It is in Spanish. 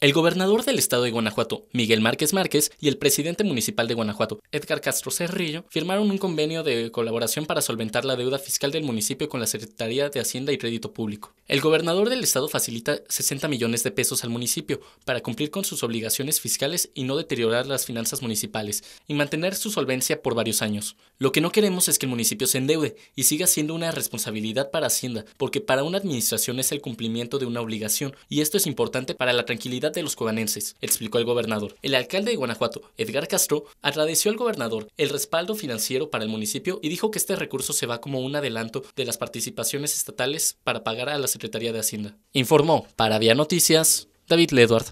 El gobernador del estado de Guanajuato, Miguel Márquez Márquez, y el presidente municipal de Guanajuato, Edgar Castro Cerrillo, firmaron un convenio de colaboración para solventar la deuda fiscal del municipio con la Secretaría de Hacienda y Crédito Público. El gobernador del estado facilita 60 millones de pesos al municipio para cumplir con sus obligaciones fiscales y no deteriorar las finanzas municipales y mantener su solvencia por varios años. Lo que no queremos es que el municipio se endeude y siga siendo una responsabilidad para Hacienda, porque para una administración es el cumplimiento de una obligación y esto es importante para la tranquilidad de los cubanenses, explicó el gobernador. El alcalde de Guanajuato, Edgar Castro, agradeció al gobernador el respaldo financiero para el municipio y dijo que este recurso se va como un adelanto de las participaciones estatales para pagar a la Secretaría de Hacienda. Informó para Vía Noticias David Ledward.